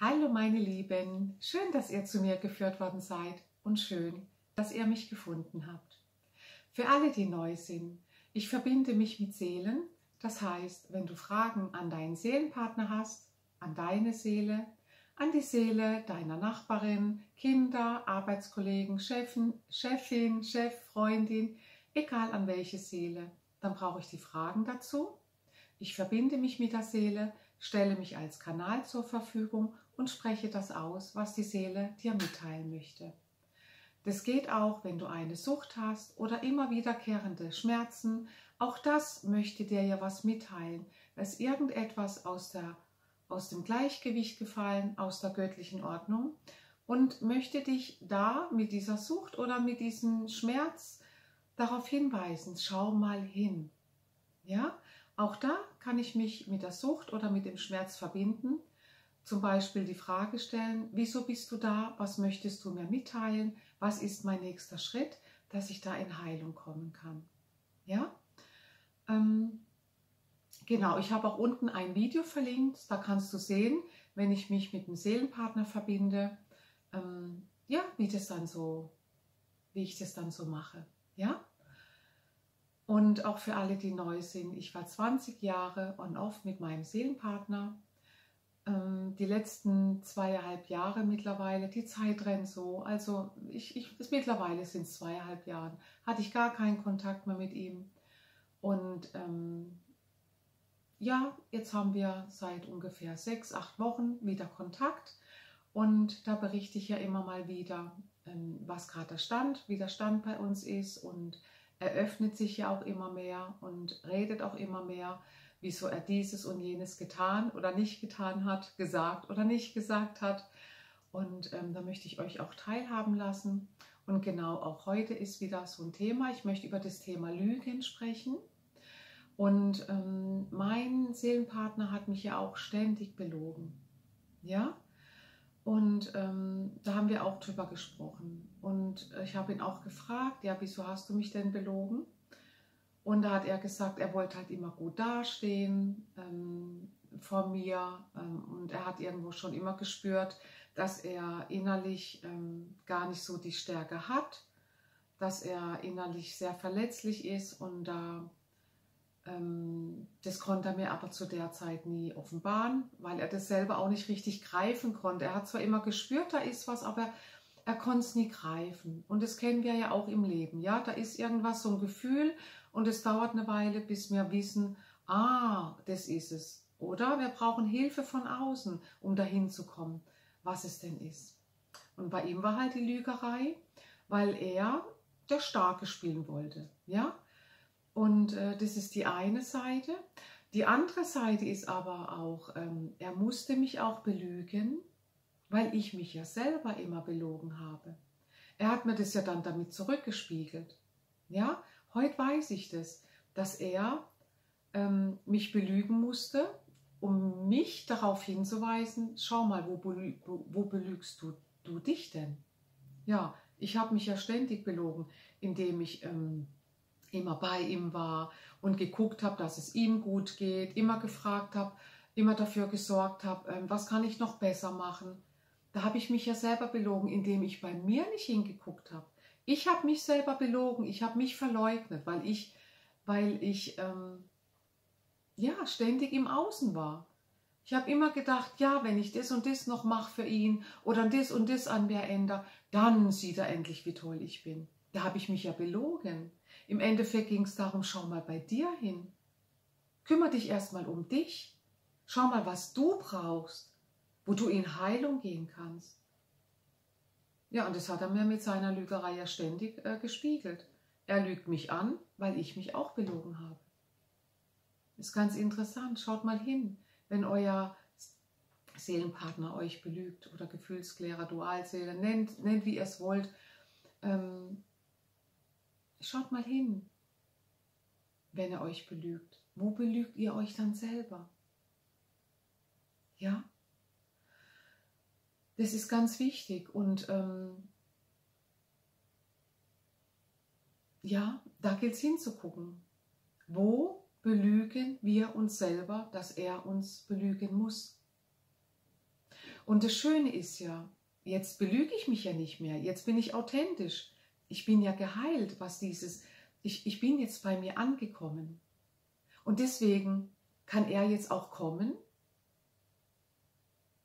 Hallo meine Lieben, schön, dass ihr zu mir geführt worden seid und schön, dass ihr mich gefunden habt. Für alle, die neu sind, ich verbinde mich mit Seelen, das heißt, wenn du Fragen an deinen Seelenpartner hast, an deine Seele, an die Seele deiner Nachbarin, Kinder, Arbeitskollegen, Chefin, Chefin, Chef, Freundin, egal an welche Seele, dann brauche ich die Fragen dazu. Ich verbinde mich mit der Seele, stelle mich als Kanal zur Verfügung und spreche das aus, was die Seele dir mitteilen möchte. Das geht auch, wenn du eine Sucht hast oder immer wiederkehrende Schmerzen. Auch das möchte dir ja was mitteilen. Ist irgendetwas aus, der, aus dem Gleichgewicht gefallen, aus der göttlichen Ordnung und möchte dich da mit dieser Sucht oder mit diesem Schmerz darauf hinweisen. Schau mal hin. Ja, auch da kann ich mich mit der Sucht oder mit dem Schmerz verbinden zum Beispiel die Frage stellen, wieso bist du da, was möchtest du mir mitteilen, was ist mein nächster Schritt, dass ich da in Heilung kommen kann. Ja, ähm, genau, ich habe auch unten ein Video verlinkt, da kannst du sehen, wenn ich mich mit einem Seelenpartner verbinde, ähm, ja, wie das dann so, wie ich das dann so mache. Ja, und auch für alle, die neu sind, ich war 20 Jahre on-off mit meinem Seelenpartner die letzten zweieinhalb Jahre mittlerweile, die Zeit rennt so, also ich, ich, mittlerweile sind es zweieinhalb Jahre, hatte ich gar keinen Kontakt mehr mit ihm. Und ähm, ja, jetzt haben wir seit ungefähr sechs, acht Wochen wieder Kontakt. Und da berichte ich ja immer mal wieder, ähm, was gerade der Stand, wie der Stand bei uns ist. Und er öffnet sich ja auch immer mehr und redet auch immer mehr wieso er dieses und jenes getan oder nicht getan hat, gesagt oder nicht gesagt hat. Und ähm, da möchte ich euch auch teilhaben lassen. Und genau auch heute ist wieder so ein Thema. Ich möchte über das Thema Lügen sprechen. Und ähm, mein Seelenpartner hat mich ja auch ständig belogen. Ja? Und ähm, da haben wir auch drüber gesprochen. Und ich habe ihn auch gefragt, ja, wieso hast du mich denn belogen? Und da hat er gesagt, er wollte halt immer gut dastehen ähm, vor mir. Ähm, und er hat irgendwo schon immer gespürt, dass er innerlich ähm, gar nicht so die Stärke hat, dass er innerlich sehr verletzlich ist. Und da, ähm, das konnte er mir aber zu der Zeit nie offenbaren, weil er das selber auch nicht richtig greifen konnte. Er hat zwar immer gespürt, da ist was, aber er konnte es nie greifen. Und das kennen wir ja auch im Leben. Ja, da ist irgendwas, so ein Gefühl und es dauert eine Weile, bis wir wissen, ah, das ist es. Oder wir brauchen Hilfe von außen, um dahin zu kommen, was es denn ist. Und bei ihm war halt die Lügerei, weil er der Starke spielen wollte. Ja? Und äh, das ist die eine Seite. Die andere Seite ist aber auch, ähm, er musste mich auch belügen, weil ich mich ja selber immer belogen habe. Er hat mir das ja dann damit zurückgespiegelt. Ja, Heute weiß ich das, dass er ähm, mich belügen musste, um mich darauf hinzuweisen, schau mal, wo, wo belügst du, du dich denn? Ja, ich habe mich ja ständig belogen, indem ich ähm, immer bei ihm war und geguckt habe, dass es ihm gut geht, immer gefragt habe, immer dafür gesorgt habe, ähm, was kann ich noch besser machen. Da habe ich mich ja selber belogen, indem ich bei mir nicht hingeguckt habe. Ich habe mich selber belogen, ich habe mich verleugnet, weil ich, weil ich ähm, ja ständig im Außen war. Ich habe immer gedacht, ja, wenn ich das und das noch mache für ihn oder das und das an mir ändere, dann sieht er endlich, wie toll ich bin. Da habe ich mich ja belogen. Im Endeffekt ging es darum, schau mal bei dir hin. Kümmer dich erstmal um dich. Schau mal, was du brauchst, wo du in Heilung gehen kannst. Ja, und das hat er mir mit seiner Lügerei ja ständig äh, gespiegelt. Er lügt mich an, weil ich mich auch belogen habe. Ist ganz interessant. Schaut mal hin, wenn euer Seelenpartner euch belügt oder Gefühlsklärer, Dualseele, nennt, nennt wie ihr es wollt. Ähm, schaut mal hin, wenn er euch belügt. Wo belügt ihr euch dann selber? Ja? Das ist ganz wichtig und ähm, ja, da gilt es hinzugucken. Wo belügen wir uns selber, dass er uns belügen muss? Und das Schöne ist ja, jetzt belüge ich mich ja nicht mehr, jetzt bin ich authentisch. Ich bin ja geheilt, was dieses, ich, ich bin jetzt bei mir angekommen. Und deswegen kann er jetzt auch kommen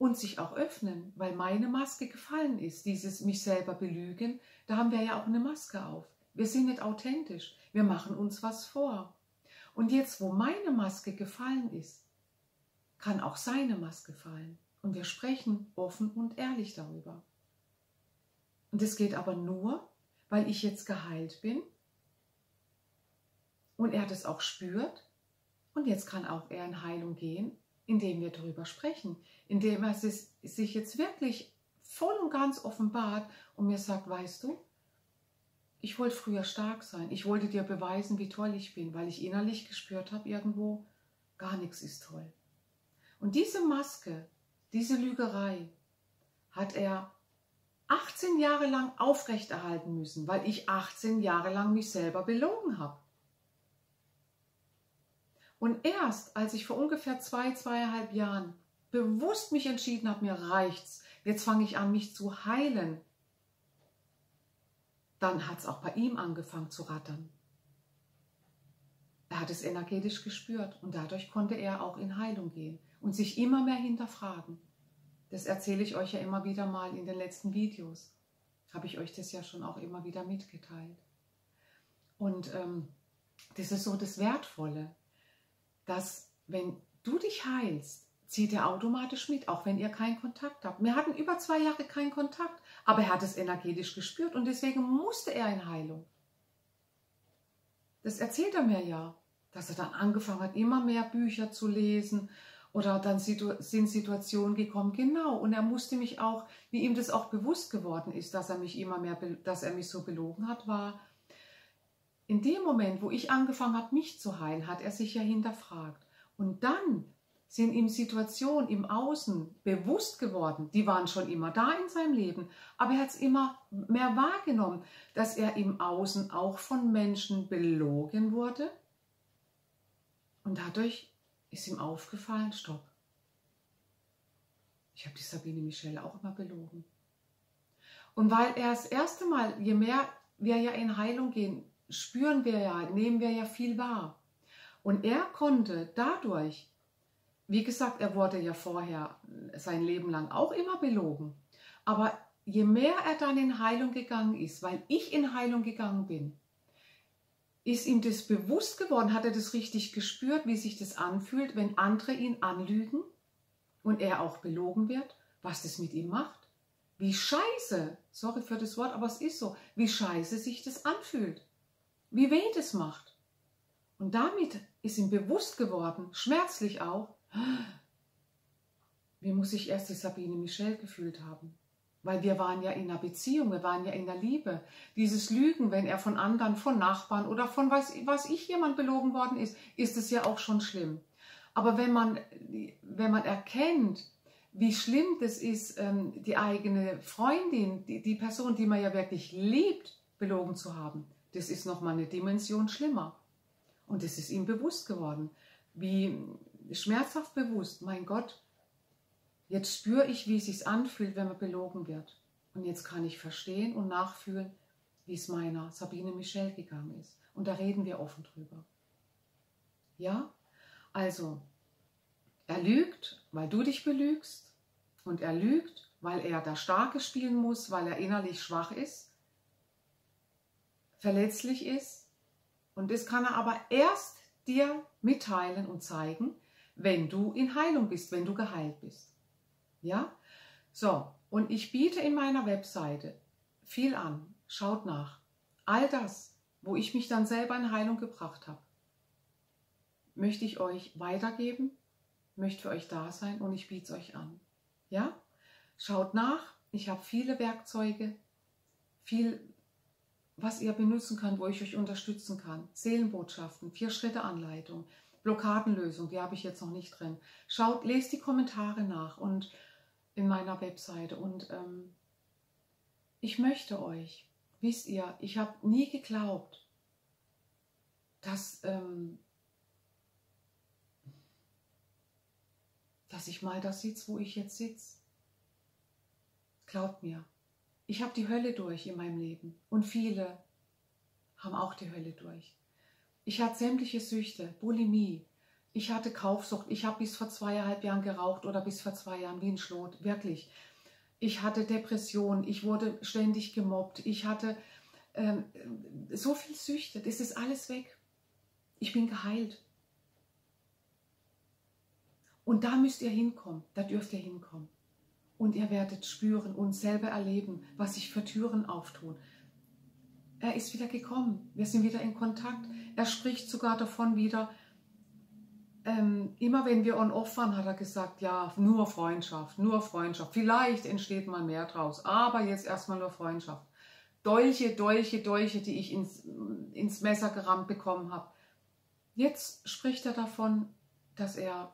und sich auch öffnen, weil meine Maske gefallen ist, dieses mich selber belügen, da haben wir ja auch eine Maske auf. Wir sind nicht authentisch, wir machen uns was vor. Und jetzt, wo meine Maske gefallen ist, kann auch seine Maske fallen. Und wir sprechen offen und ehrlich darüber. Und es geht aber nur, weil ich jetzt geheilt bin und er das auch spürt. Und jetzt kann auch er in Heilung gehen, indem wir darüber sprechen, indem er sich jetzt wirklich voll und ganz offenbart und mir sagt, weißt du, ich wollte früher stark sein. Ich wollte dir beweisen, wie toll ich bin, weil ich innerlich gespürt habe, irgendwo, gar nichts ist toll. Und diese Maske, diese Lügerei hat er 18 Jahre lang aufrechterhalten müssen, weil ich 18 Jahre lang mich selber belogen habe. Und erst als ich vor ungefähr zwei, zweieinhalb Jahren bewusst mich entschieden habe, mir reicht's, jetzt fange ich an, mich zu heilen, dann hat es auch bei ihm angefangen zu rattern. Er hat es energetisch gespürt und dadurch konnte er auch in Heilung gehen und sich immer mehr hinterfragen. Das erzähle ich euch ja immer wieder mal in den letzten Videos. Habe ich euch das ja schon auch immer wieder mitgeteilt. Und ähm, das ist so das Wertvolle, dass wenn du dich heilst, zieht er automatisch mit, auch wenn ihr keinen Kontakt habt. Wir hatten über zwei Jahre keinen Kontakt, aber er hat es energetisch gespürt und deswegen musste er in Heilung. Das erzählt er mir ja, dass er dann angefangen hat, immer mehr Bücher zu lesen oder dann sind Situationen gekommen, genau. Und er musste mich auch, wie ihm das auch bewusst geworden ist, dass er mich immer mehr, dass er mich so belogen hat, war, in dem Moment, wo ich angefangen habe, mich zu heilen, hat er sich ja hinterfragt. Und dann sind ihm Situationen im Außen bewusst geworden, die waren schon immer da in seinem Leben, aber er hat es immer mehr wahrgenommen, dass er im Außen auch von Menschen belogen wurde. Und dadurch ist ihm aufgefallen, stopp. Ich habe die Sabine Michelle auch immer belogen. Und weil er das erste Mal, je mehr wir ja in Heilung gehen, spüren wir ja, nehmen wir ja viel wahr. Und er konnte dadurch wie gesagt, er wurde ja vorher sein Leben lang auch immer belogen. Aber je mehr er dann in Heilung gegangen ist, weil ich in Heilung gegangen bin, ist ihm das bewusst geworden, hat er das richtig gespürt, wie sich das anfühlt, wenn andere ihn anlügen und er auch belogen wird, was das mit ihm macht. Wie scheiße, sorry für das Wort, aber es ist so, wie scheiße sich das anfühlt. Wie weh das macht. Und damit ist ihm bewusst geworden, schmerzlich auch, wie muss sich erst die Sabine Michel gefühlt haben? Weil wir waren ja in einer Beziehung, wir waren ja in der Liebe. Dieses Lügen, wenn er von anderen, von Nachbarn oder von was, was ich jemand belogen worden ist, ist es ja auch schon schlimm. Aber wenn man, wenn man erkennt, wie schlimm das ist, ähm, die eigene Freundin, die, die Person, die man ja wirklich liebt, belogen zu haben, das ist nochmal eine Dimension schlimmer. Und es ist ihm bewusst geworden, wie, schmerzhaft bewusst, mein Gott, jetzt spüre ich, wie es sich anfühlt, wenn man belogen wird. Und jetzt kann ich verstehen und nachfühlen, wie es meiner Sabine Michel gegangen ist. Und da reden wir offen drüber. Ja? Also, er lügt, weil du dich belügst. Und er lügt, weil er da Starke spielen muss, weil er innerlich schwach ist, verletzlich ist. Und das kann er aber erst dir mitteilen und zeigen, wenn du in Heilung bist, wenn du geheilt bist. Ja? So, und ich biete in meiner Webseite viel an. Schaut nach. All das, wo ich mich dann selber in Heilung gebracht habe, möchte ich euch weitergeben, möchte für euch da sein und ich biete es euch an. Ja? Schaut nach. Ich habe viele Werkzeuge, viel, was ihr benutzen könnt, wo ich euch unterstützen kann. Seelenbotschaften, Vier-Schritte-Anleitung, Blockadenlösung, die habe ich jetzt noch nicht drin. Schaut, lest die Kommentare nach und in meiner Webseite. Und ähm, ich möchte euch, wisst ihr, ich habe nie geglaubt, dass, ähm, dass ich mal da sitze, wo ich jetzt sitze. Glaubt mir, ich habe die Hölle durch in meinem Leben und viele haben auch die Hölle durch. Ich hatte sämtliche Süchte, Bulimie, ich hatte Kaufsucht, ich habe bis vor zweieinhalb Jahren geraucht oder bis vor zwei Jahren wie ein Schlot, wirklich. Ich hatte Depression, ich wurde ständig gemobbt, ich hatte ähm, so viel Süchte, das ist alles weg. Ich bin geheilt. Und da müsst ihr hinkommen, da dürft ihr hinkommen. Und ihr werdet spüren und selber erleben, was sich für Türen auftun. Er ist wieder gekommen, wir sind wieder in Kontakt. Er spricht sogar davon wieder, ähm, immer wenn wir on-off waren, hat er gesagt, ja, nur Freundschaft, nur Freundschaft. Vielleicht entsteht mal mehr draus, aber jetzt erstmal nur Freundschaft. Dolche, Dolche, Dolche, die ich ins, ins Messer gerammt bekommen habe. Jetzt spricht er davon, dass er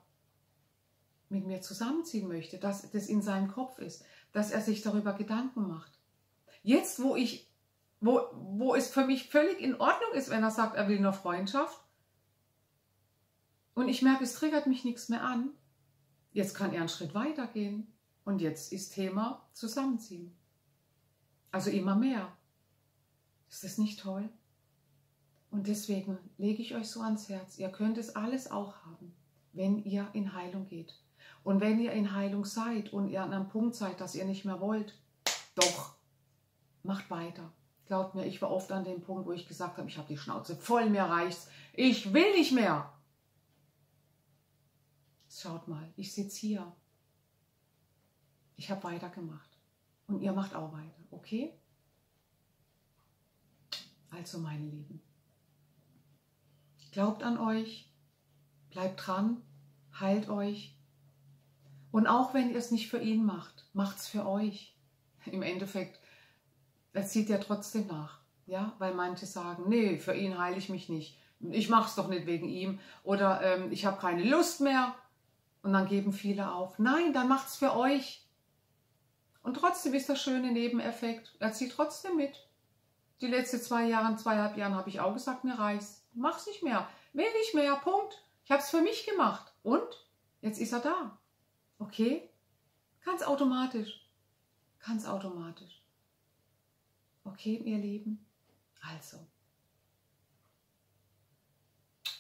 mit mir zusammenziehen möchte, dass das in seinem Kopf ist, dass er sich darüber Gedanken macht. Jetzt, wo ich, wo, wo es für mich völlig in Ordnung ist, wenn er sagt, er will nur Freundschaft, und ich merke, es triggert mich nichts mehr an, jetzt kann er einen Schritt weiter gehen. Und jetzt ist Thema zusammenziehen. Also immer mehr. Ist das nicht toll? Und deswegen lege ich euch so ans Herz, ihr könnt es alles auch haben, wenn ihr in Heilung geht. Und wenn ihr in Heilung seid und ihr an einem Punkt seid, dass ihr nicht mehr wollt, doch, macht weiter. Glaubt mir, ich war oft an dem Punkt, wo ich gesagt habe, ich habe die Schnauze voll, mir reicht's. Ich will nicht mehr. Schaut mal, ich sitze hier. Ich habe weitergemacht. Und ihr macht auch weiter, okay? Also meine Lieben, glaubt an euch, bleibt dran, heilt euch. Und auch wenn ihr es nicht für ihn macht, macht es für euch. Im Endeffekt, er zieht ja trotzdem nach. Ja, weil manche sagen, nee, für ihn heile ich mich nicht. Ich mache es doch nicht wegen ihm. Oder ähm, ich habe keine Lust mehr. Und dann geben viele auf. Nein, dann macht es für euch. Und trotzdem ist der schöne Nebeneffekt. Er zieht trotzdem mit. Die letzten zwei Jahre, zweieinhalb Jahren habe ich auch gesagt, mir reicht's. Mach's nicht mehr. Will nicht mehr. Punkt. Ich habe es für mich gemacht. Und jetzt ist er da. Okay? Ganz automatisch. Ganz automatisch. Okay, ihr Lieben? Also.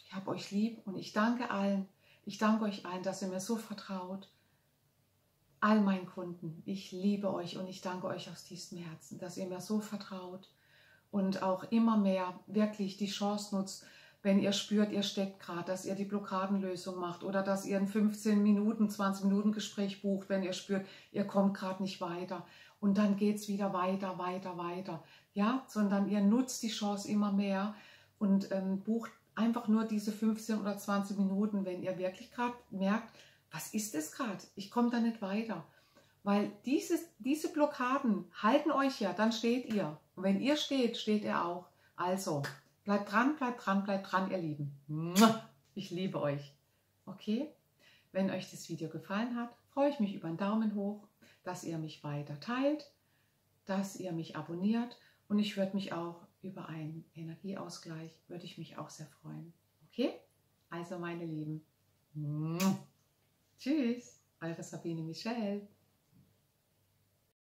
Ich habe euch lieb und ich danke allen, ich danke euch allen, dass ihr mir so vertraut. All meinen Kunden, ich liebe euch und ich danke euch aus tiefstem Herzen, dass ihr mir so vertraut und auch immer mehr wirklich die Chance nutzt, wenn ihr spürt, ihr steckt gerade, dass ihr die Blockadenlösung macht oder dass ihr ein 15 Minuten, 20 Minuten Gespräch bucht, wenn ihr spürt, ihr kommt gerade nicht weiter. Und dann geht es wieder weiter, weiter, weiter. Ja, sondern ihr nutzt die Chance immer mehr und ähm, bucht einfach nur diese 15 oder 20 Minuten, wenn ihr wirklich gerade merkt, was ist das gerade? Ich komme da nicht weiter. Weil dieses, diese Blockaden halten euch ja, dann steht ihr. Und wenn ihr steht, steht er auch. Also, bleibt dran, bleibt dran, bleibt dran, ihr Lieben. Ich liebe euch. Okay? Wenn euch das Video gefallen hat, freue ich mich über einen Daumen hoch, dass ihr mich weiter teilt, dass ihr mich abonniert und ich würde mich auch über einen Energieausgleich würde ich mich auch sehr freuen. Okay? Also meine Lieben. Tschüss, eure Sabine Michelle.